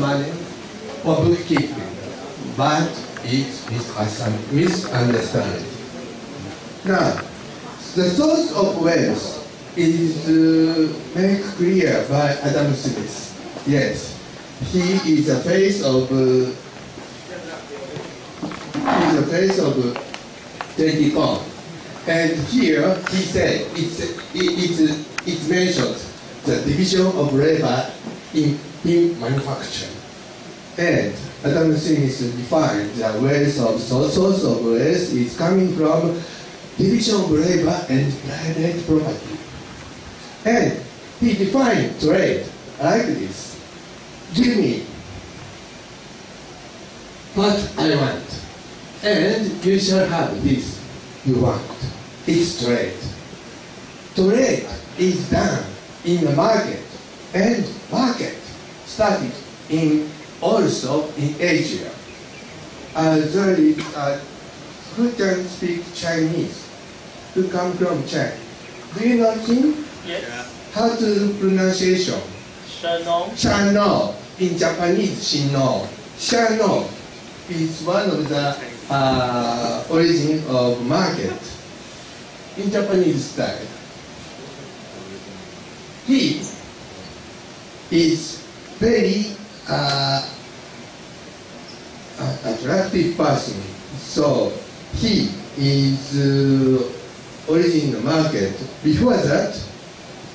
money or bookkeeping, but it's misunderstood. Now, the source of wealth is uh, made clear by Adam Smith. Yes, he is the face of uh, he is the face of uh, 24. And here he said it's it, it's it's mentioned the division of labor in, in manufacturing. And Adam Smith defined the wealth of source of wealth is coming from division of labor and private property. And he defined trade like this. Give me what I want, and you shall have this you want. It's trade. Trade is done in the market, and market started in also in Asia. Uh, there is, uh, who can speak Chinese? Who come from China? Do you know him? Yes. How to pronunciation? Shannon. Shano. In Japanese, Shino. Shano is one of the uh, origin of market in Japanese style. He is very uh, attractive person. So he is uh, origin the market. Before that,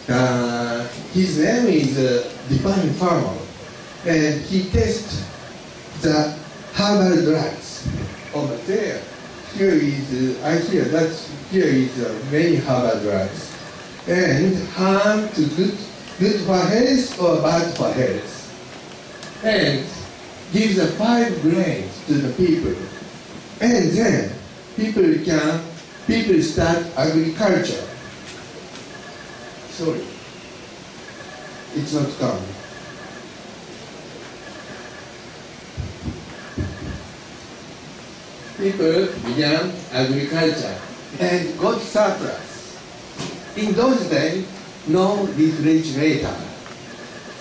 uh, his name is uh, Divine Farmer, and he tests the herbal drugs over there. Here is, uh, I hear that here is uh, many herbal drugs, and harm to good, good for health or bad for health, and gives the five grains to the people, and then people can people start agriculture. Sorry, it's not coming. people began agriculture and got surplus. In those days, no refrigerator.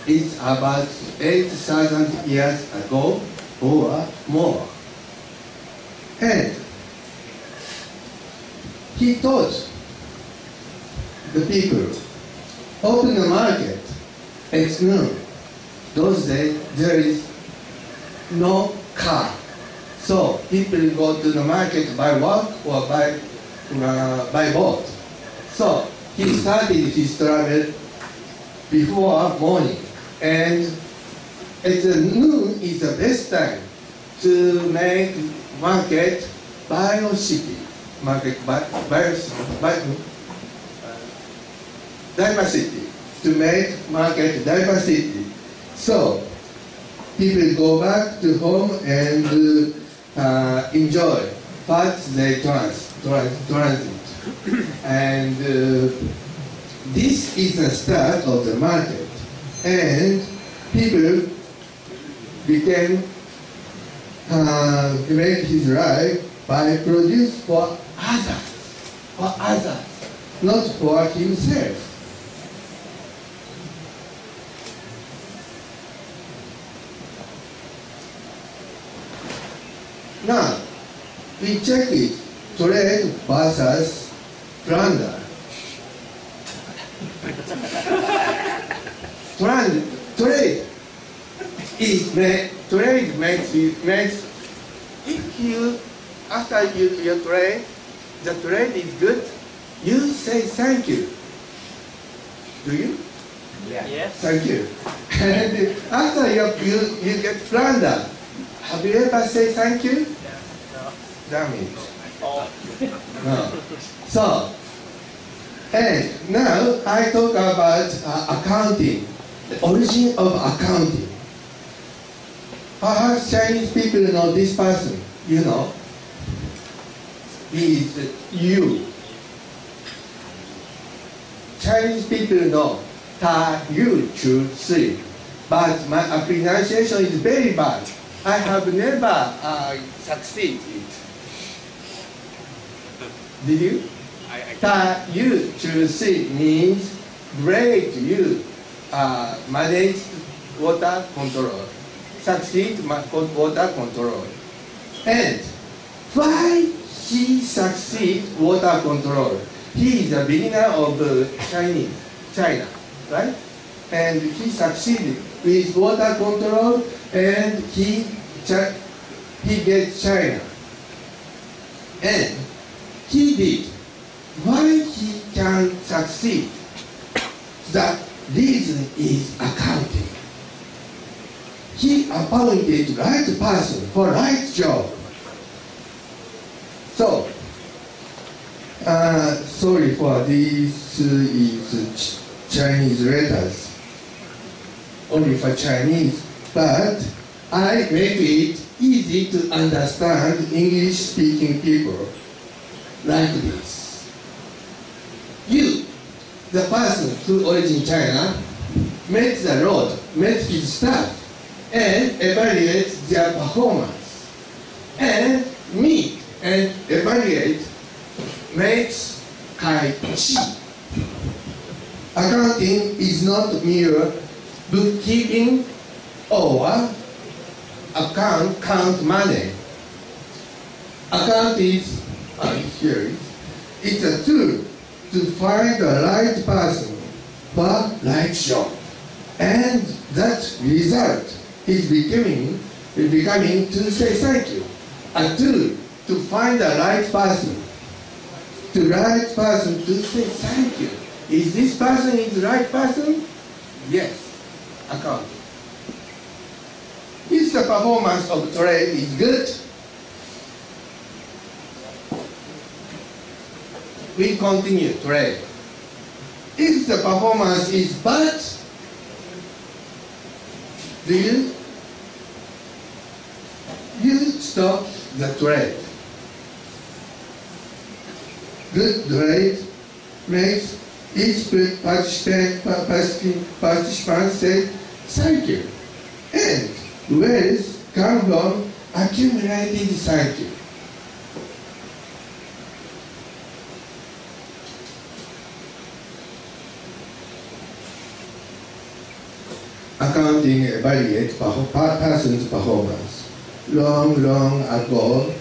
It's about 8,000 years ago or more. And he taught the people, open the market at noon. Those days, there is no car. So people go to the market by walk or by, uh, by boat. So he started his travel before morning. And at the noon is the best time to make market biocity. Market bi- bios, bi- uh, diversity. To make market diversity. So people go back to home and uh, enjoy what they trans, trans, transit. and uh, this is the start of the market. And people became uh, make his life by produce for others, for others, not for himself. Now, we check it, trade versus plunder. Trend, trade is ma- trade makes you makes if you after you, you trade, the trade is good, you say thank you. Do you? Yes. Thank you. And after you, you, you get plunder, have you ever say thank you? No. Damn it. Oh. No. So, and now I talk about uh, accounting, the origin of accounting. Perhaps Chinese people know this person, you know. He is you. Chinese people know Ta Yu Chu Si, but my pronunciation is very bad. I have never uh, succeeded. Did you? I, I Ta Yu Chu Si means great you manage water control. succeed water control. And why he succeed water control? He is a beginner of Chinese, China, right? And he succeeded with water control and he, he gets China. And he did. Why he can succeed? The reason is accounting. He appointed right person for right job. So, uh, sorry for this is Ch- Chinese letters, only for Chinese, but I make it easy to understand English speaking people like this. The person who origin China, met the road, met his staff, and evaluate their performance. And me and evaluate makes Kai Chi. Accounting is not mere bookkeeping or account count money. Account is, uh, here, it's a tool to find the right person for right job. And that result is becoming, is becoming to say thank you. A tool to find the right person. The right person to say thank you. Is this person is the right person? Yes. Account. If the performance of trade is good, we continue trade. If the performance is bad, do you stop the trade. Good trade makes each participant, participant, say thank you. And wealth come from accumulated thank you. Accounting evaluates per- per- person's performance. Long, long ago,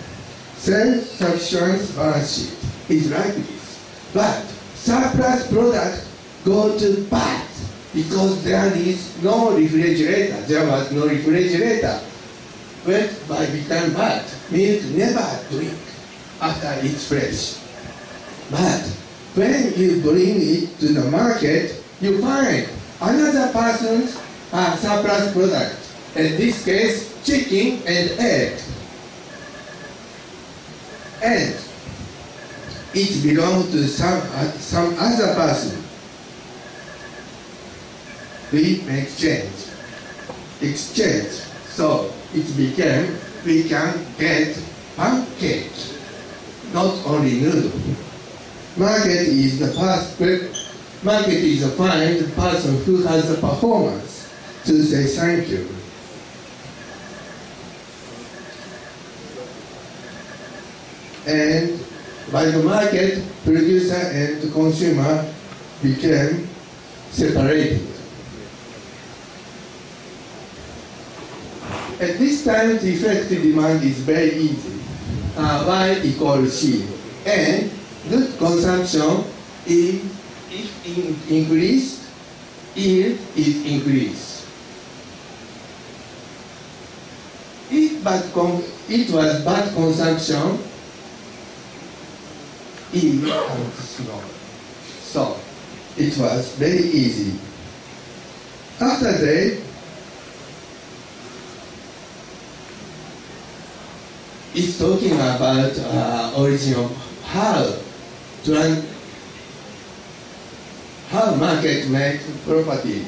self-sufficient balance sheet is like this. But surplus product go to bad because there is no refrigerator. There was no refrigerator. When by become bad, milk never drink after it's fresh. But when you bring it to the market, you find another person's uh, surplus product. In this case, chicken and egg. And it belongs to some, uh, some other person. We exchange. Exchange. So it became, we can get pancake, not only noodle. Market is the past, market is the find person who has the performance to say thank you. And by the market, producer and consumer became separated. At this time, the effective demand is very easy. Uh, y equals C. And good consumption is, if in, increased, yield is increased. If bad con- it was bad consumption, yield comes slow. So it was very easy. After that, it's talking about uh, origin of how tran- how market make property.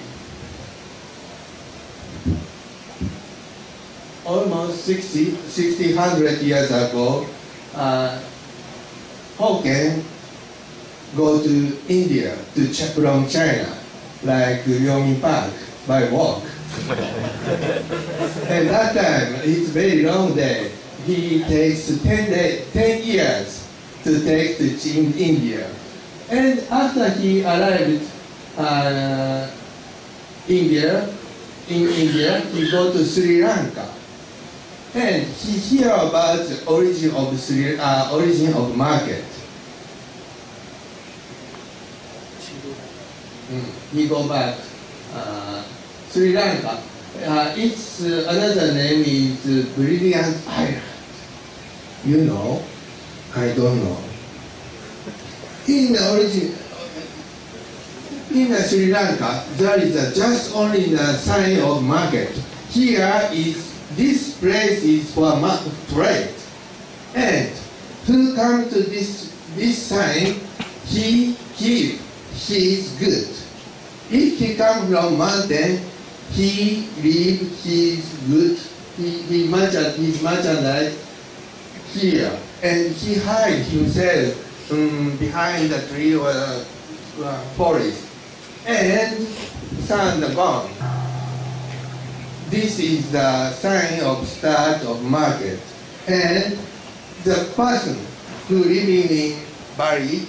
Almost 60, 60, 100 years ago, uh, Hokken go to India to Ch- from China, like Yeonmi Park by walk. and that time, it's very long day. He takes 10, day, 10 years to take to India. And after he arrived uh, India, in India, he go to Sri Lanka. And he hear about the origin of Sri, uh, origin of market. Mm, he go back uh, Sri Lanka. Uh, its uh, another name is Brilliant Island. You know, I don't know. In the origin, in the Sri Lanka, there is a just only the sign of market. Here is this place is for ma- trade, and who come to this this sign, he he he is good. If he come from mountain, he leave his good, he, he merchant, his merchandise here, and he hide himself um, behind the tree or uh, forest, and sun gone. This is the sign of start of market, and the person who living in Bali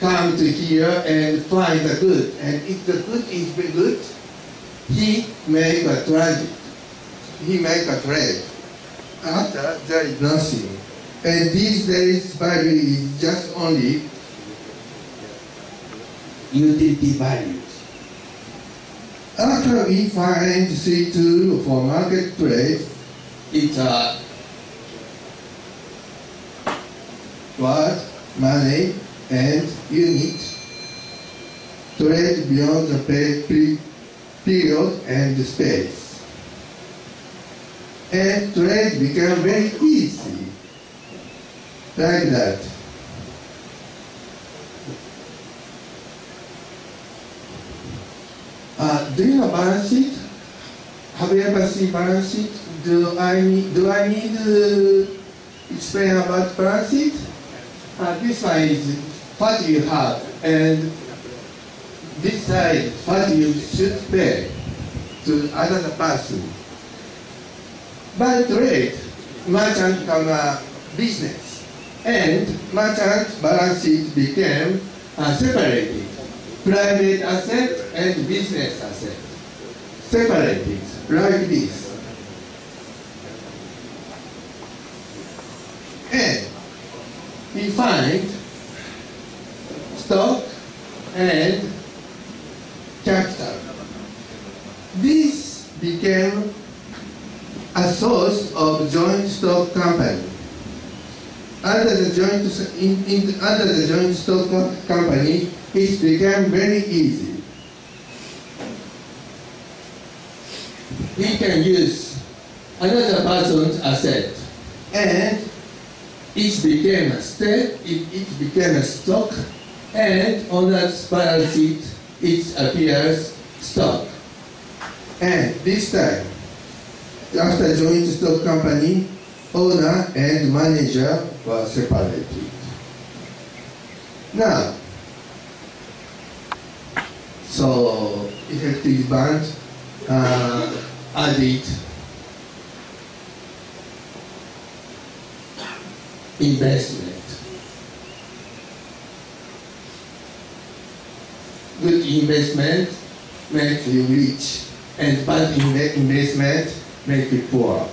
come to here and find the good, and if the good is good, he make a transit, he make a trade. After there is nothing, and these days value is just only utility values. After we find C2 for marketplace, it's a what money and unit trade beyond the period and space. And trade became very easy, like that. Uh, do you know balance sheet? Have you ever seen balance sheet? Do I need, do I need to explain about balance sheet? Uh, this one is what you have, and this side what you should pay to another person. By trade, merchant become a business, and merchant balance sheet became uh, separated. Private asset and business asset. Separated, like this. And we find stock and capital. This became a source of joint stock company. Under the joint in, in, under the joint stock company, it became very easy. We can use another person's asset, and it became a step, it, it became a stock, and on that balance sheet, it appears stock. And this time, after joint stock company, owner and manager were separated. Now, so effective band uh, added investment. Good investment makes you rich, and bad investment makes you poor.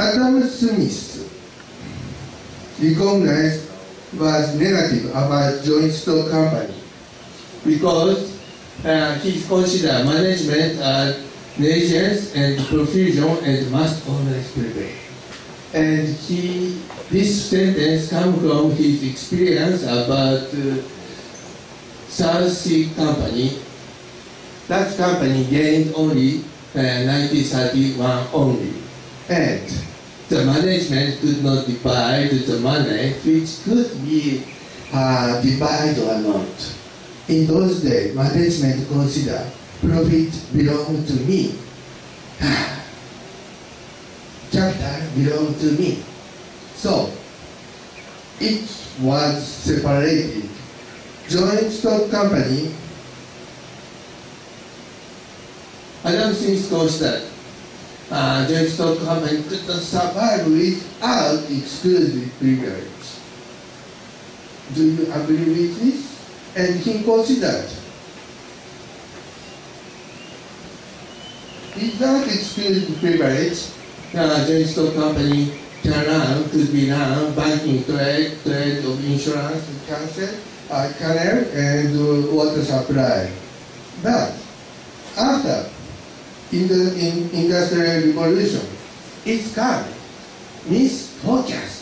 Adam Smith recognized was negative about joint stock company because uh, he considered management as nations and profusion and must always prevail. And he, this sentence comes from his experience about uh, South Sea Company. That company gained only uh, 1931 only. And the management could not divide the money which could be uh, divided or not. In those days, management considered profit belonged to me. Capital belonged to me. So, it was separated. Joint stock company, i don't Smith considered uh, joint stock company could not survive without exclusive privilege. Do you agree with this? And he considered without exclusive privilege, uh, joint stock company run, could be now banking, trade, trade of insurance, cancer, uh, canal, and uh, water supply. But after in the in industrial revolution, it's called misforecast.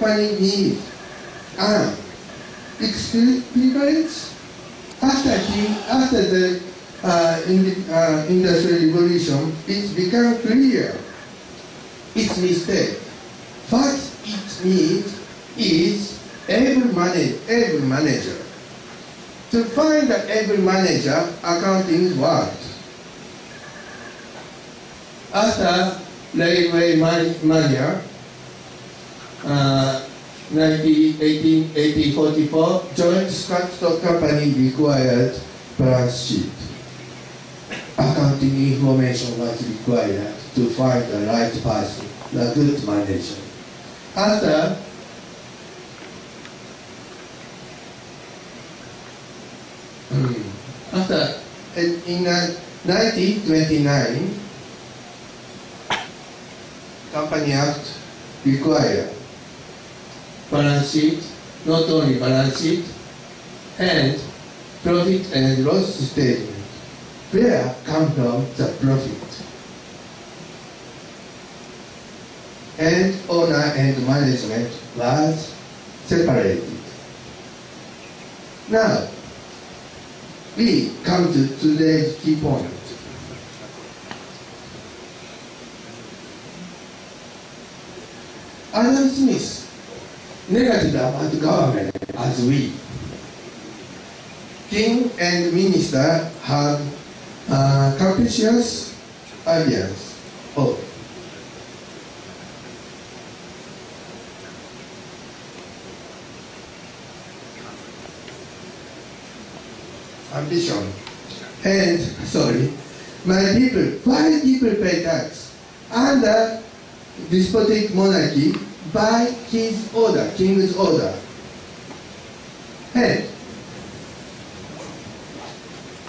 Money need and experience after he after the uh, uh, industrial revolution it became clear. Its mistake. What it needs is every manage, every manager. To find that every manager accounting is worked after railway mania, uh, 1844, joint stock company required balance sheet. Accounting information was required to find the right person, the good manager. After um, after in uh, 1929, Company Act require balance sheet, not only balance sheet, and profit and loss statement. Where come from the profit? And owner and management was separated. Now, we come to today's key point. Adam Smith, negative about government as we. King and minister have uh, capricious ideas of ambition. And, sorry, my people, why people pay tax? Under despotic monarchy by his order, king's order. And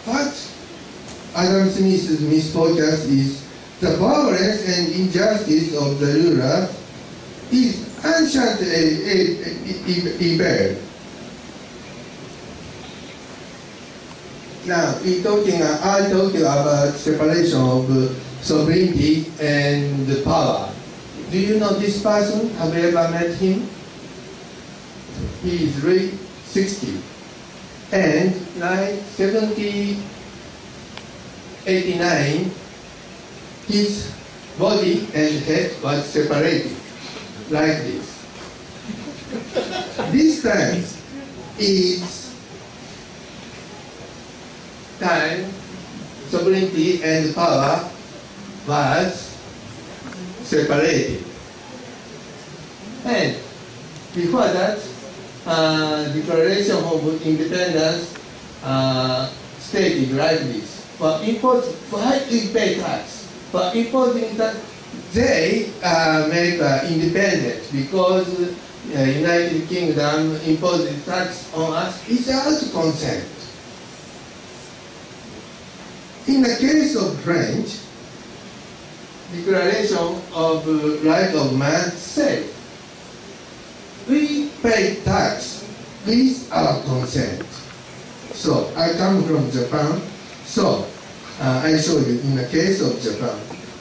what Adam Smith's misfocus is the violence and injustice of the ruler is ancient evil. Now, we talking, I'm talking about separation of sovereignty and power. Do you know this person? Have you ever met him? He is really 60. And like 70, 89, his body and head was separated like this. this time is time, sovereignty and power was separated. And before that, uh, Declaration of Independence uh, stated like this. For import, why we pay tax? For importing tax, they uh, make uh, independent because uh, United Kingdom imposed tax on us without consent. In the case of French, Declaration of Right of Man said, we pay tax with our consent. So I come from Japan, so uh, I show you in the case of Japan.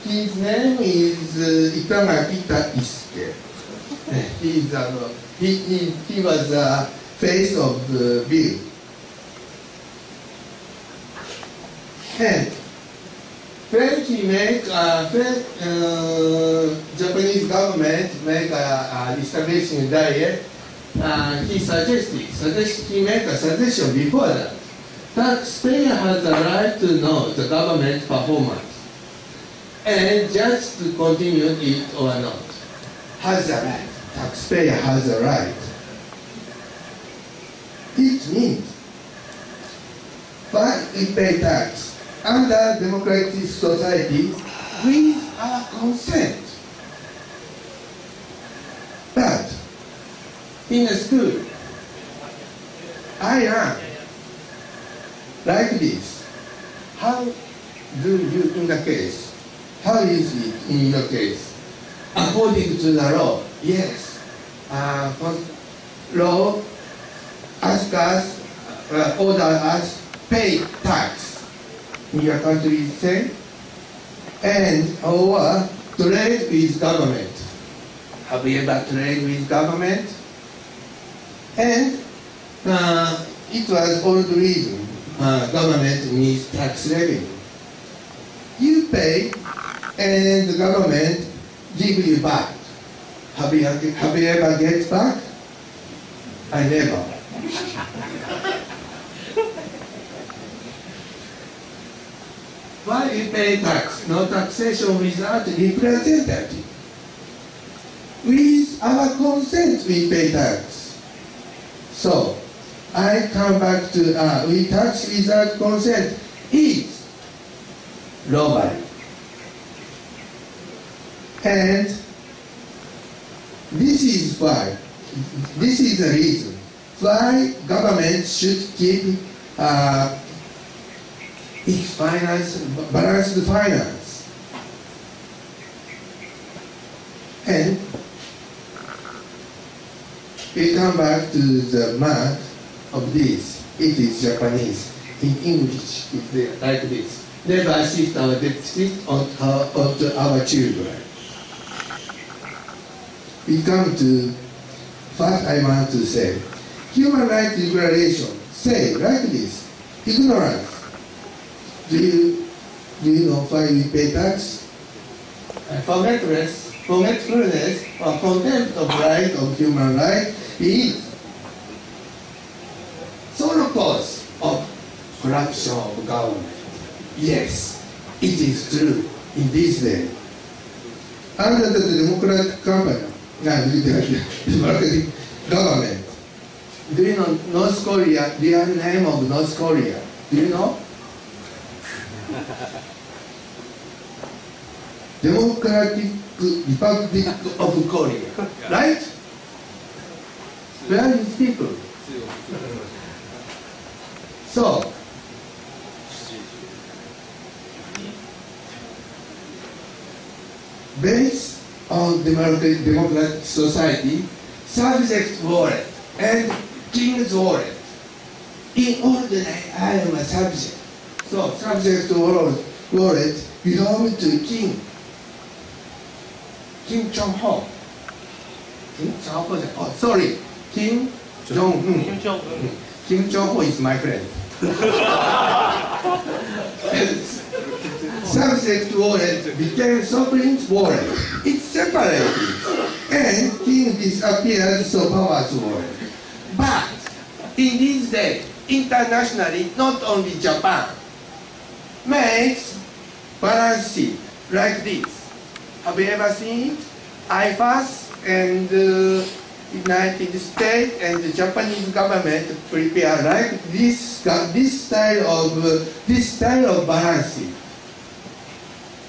His name is uh, Itagaki Taisuke. he, is, uh, he, he, he was the face of the bill. And French make uh, French, uh, Japanese government make a, a establishing diet. Uh, he suggested, suggest, he make a suggestion before that. Taxpayer has the right to know the government performance and just to continue it or not. Has the right. Taxpayer has the right. It means we pay tax under democratic society with our consent. But in a school, I am like this. How do you in the case? How is it in your case? According to the law, yes. Uh, law ask us, uh, order us pay tax in your country, say, and our trade with government. Have you ever trade with government? And uh, it was all the reason uh, government needs tax revenue. You pay, and the government give you back. Have you, have you ever get back? I never. Why you pay tax? No taxation without representative. With our consent, we pay tax. So, I come back to uh, we tax without consent is robbery. And this is why, this is the reason why government should keep uh, its finance, balance the finance. And we come back to the math of this. It is Japanese. In English, it's like this. Never shift our deficit on our, onto our children. We come to first I want to say, human rights declaration say like this, ignorance. Do you, do you pay tax? Uh, forgetfulness, forgetfulness or contempt of right of human right is sole cause of corruption of government. Yes, it is true in this day. Under the democratic company, democratic government, do you know North Korea, real name of North Korea? Do you know? Democratic Republic of Korea, right? Where is people? So, based on democratic, democratic society, subject wallet and king's wallet. In ordinary, I am a subject. So, subject wallet, wallet belong to king. Kim Jong-ho. Kim Jong-ho, oh, sorry, Kim Jong-un. Kim Jong Un. Kim Jong-ho is my friend. Subject wallet became sovereign wallet. It's separated. And king disappeared, so powers wallet. But in this day, internationally, not only Japan, makes balance sheet like this. Have you ever seen it? IFAS and uh, United States and the Japanese government prepare like this this style of uh, this style of balancing.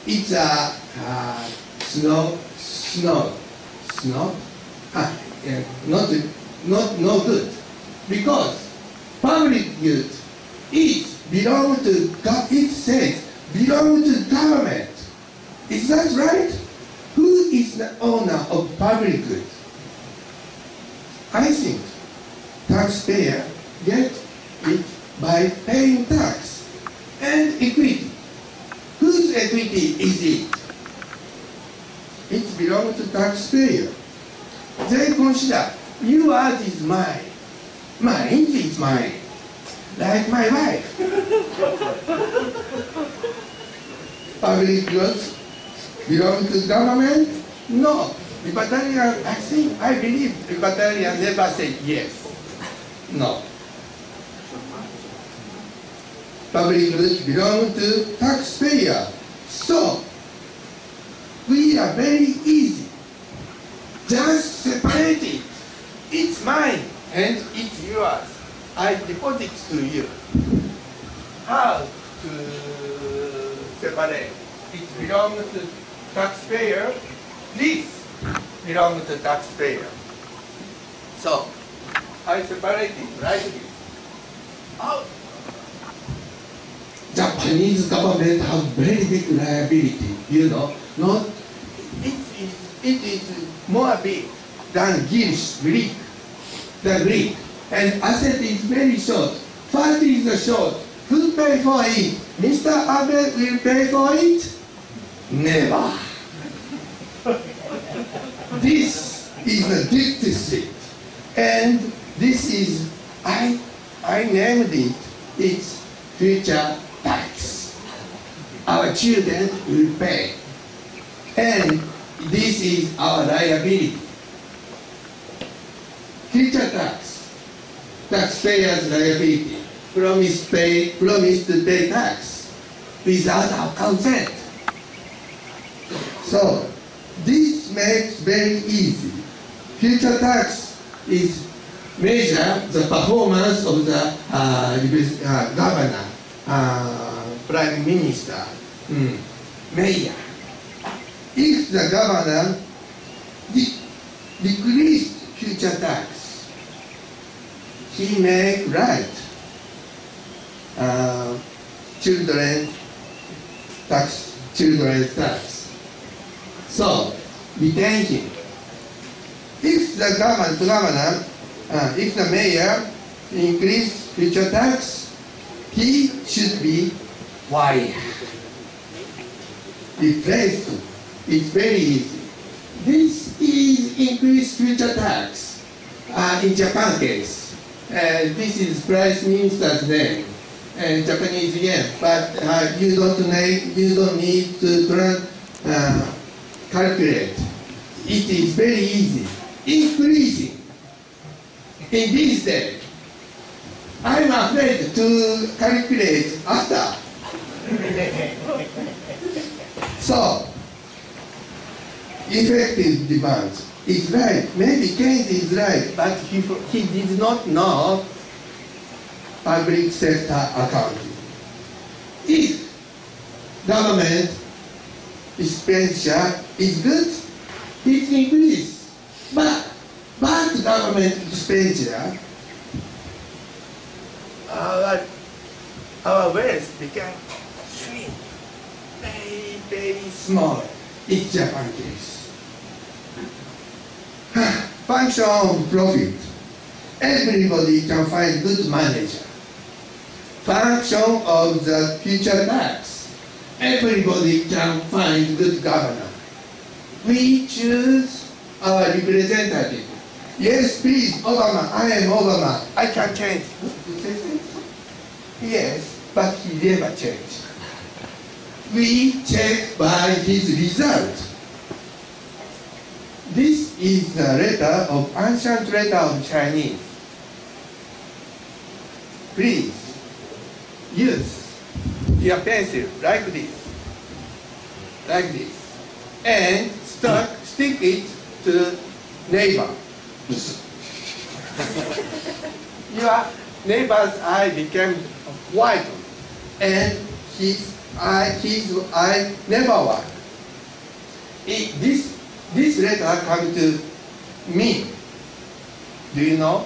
It's a uh, snow snow snow ah, yeah, not not no good because public good is belong to it says belong to government. Is that right? Who is the owner of public good? I think taxpayer get it by paying tax and equity. Whose equity is it? It belongs to taxpayer. They consider yours is mine, mine is mine, like my wife. Public goods belong to government? No. Libertarian, I think, I believe libertarian never said yes. No. Public goods belong to taxpayer. So, we are very easy. Just separate it. It's mine and it's yours. I deposit to you. how to separate. It belongs to taxpayer. This belongs to taxpayer. So I separate it like this. Out. Japanese government have very big liability, you know. Not It is, it is more big than Greece, Greek, the Greek. And asset is very short. What is the short? Who pay for it? Mr. Abe will pay for it? Never. This is the deficit. And this is, I, I named it, it's future tax. Our children will pay. And this is our liability. Future tax, taxpayers' liability, promise pay, promise to pay tax without our consent. So this makes very easy. Future tax is measure the performance of the uh, uh, governor, uh, prime minister, mm, mayor. If the governor de- decreased future tax, he may write uh, children tax, children's tax. So, retain him. If the government, governor, uh, if the mayor increase future tax, he should be wired. Replaced. It's very easy. This is increased future tax uh, in Japan case. Uh, this is price minister's name and Japanese yen, but uh, you don't need you don't need to tran- uh, calculate. It is very easy. Increasing in this day. I'm afraid to calculate after. so, effective demand is right. Maybe Keynes is right, but he, he did not know public sector accounting. If government expenditure is good, it increase. But bad government expenditure, our, our wealth became shrink, very, very small. It's Japan case. Function of profit. Everybody can find good manager. Function of the future tax. Everybody can find good governor. We choose our representative. Yes, please, Obama. I am Obama. I can change. Yes, but he never changed. We check by his result. This is the letter of ancient letter of Chinese. Please use your pencil like this, like this, and stuck, stick it to neighbor. your neighbor's eye became white, and his eye, his eye never worked. It, this, this letter come to me. Do you know?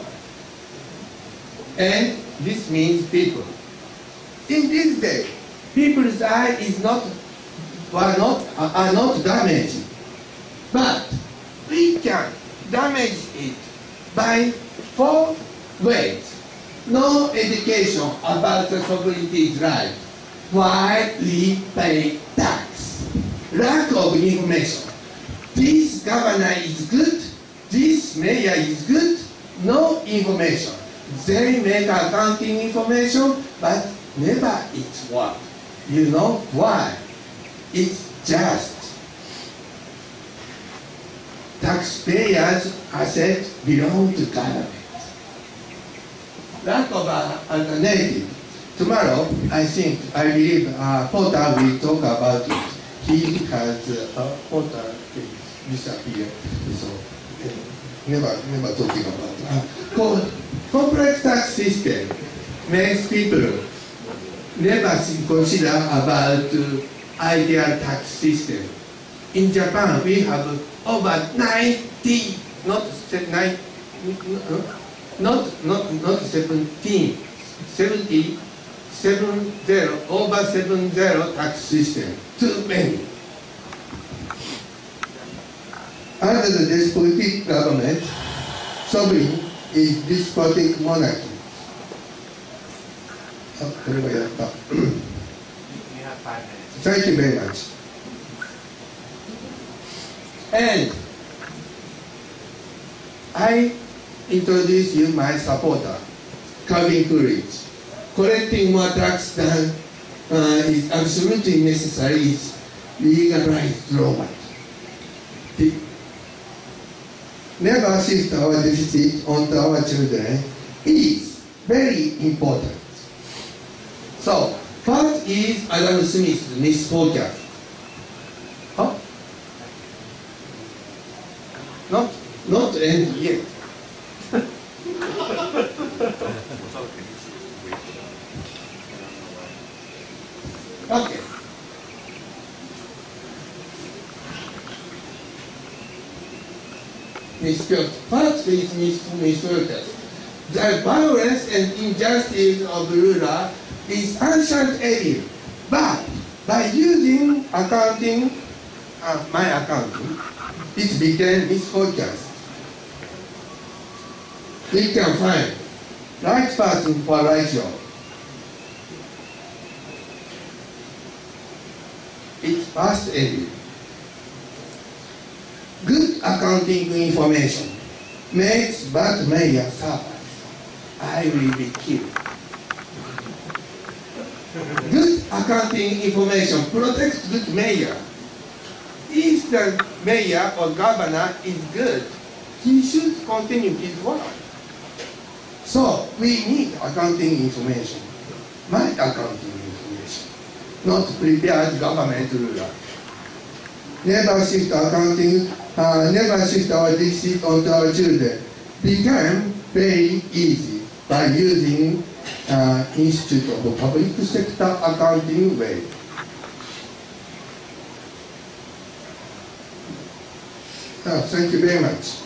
And this means people. In this day, people's eye is not, were not, are not damaged. But we can damage it by four ways. No education about the sovereignty's right. Why we pay tax. Lack of information. This governor is good, this mayor is good, no information. They make accounting information, but never it's work. You know why? It's just taxpayers' assets belong to government. Lack of an alternative. Tomorrow, I think, I believe uh, Porter will talk about it. He has, uh, Porter is disappeared, so uh, never, never talking about it. Uh, complex tax system makes people never consider about uh, ideal tax system. In Japan, we have over 90, not nine, not not not 17, 70, 70, over 70 tax system. Too many. Under the despotic government, sovereign is despotic monarchy. Oh, you have five minutes. Thank you very much. And I introduce you my supporter, Calvin Coolidge. Collecting more tax than uh, is absolutely necessary is legalized robot. Never shift our deficit onto our children is very important. So, first is Adam Smith's misforecast. Huh? Not, not end yet. Okay. Misforecast. First is mis- misforecast. The violence and injustice of the ruler is ancient evil. But by using accounting, uh, my accounting, it became misforecast. We can find right person for right job. It's past evil. Good accounting information makes bad mayor suffer. I will be killed. Good accounting information protects good mayor. If the mayor or governor is good, he should continue his work. So we need accounting information, my accounting information, not prepared government ruler. Never shift accounting, uh, never shift our deficit onto our children. Became very easy by using uh, Institute of the Public Sector Accounting way. Uh, thank you very much.